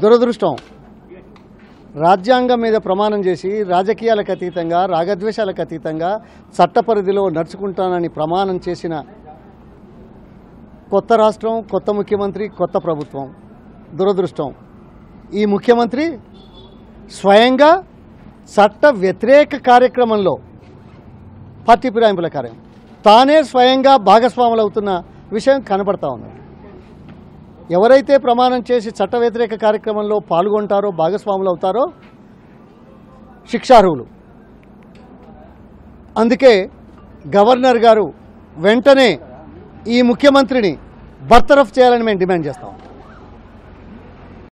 దురదృష్టం. రాజ్యాంగం మీద ప్రమాణం చేసి రాజకీయాలకు అతీతంగా రాగద్వేషాలకు అతీతంగా చట్ట పరిధిలో నడుచుకుంటానని ప్రమాణం చేసిన కొత్త రాష్ట్రం కొత్త ముఖ్యమంత్రి కొత్త ప్రభుత్వం. దురదృష్టం. ఈ ముఖ్యమంత్రి స్వయంగా చట్ట వ్యతిరేక కార్యక్రమంలో పార్టీ ఫిరాయింపుల కార్యం. తానే స్వయంగా భాగస్వాములు అవుతున్న విషయం కనబడతా ఉంది ఎవరైతే ప్రమాణం చేసి చట్ట వ్యతిరేక కార్యక్రమంలో పాల్గొంటారో భాగస్వాములు అవుతారో శిక్షార్హులు. అందుకే గవర్నర్ గారు వెంటనే ఈ ముఖ్యమంత్రిని బర్తరఫ్ చేయాలని మేము డిమాండ్ చేస్తాం.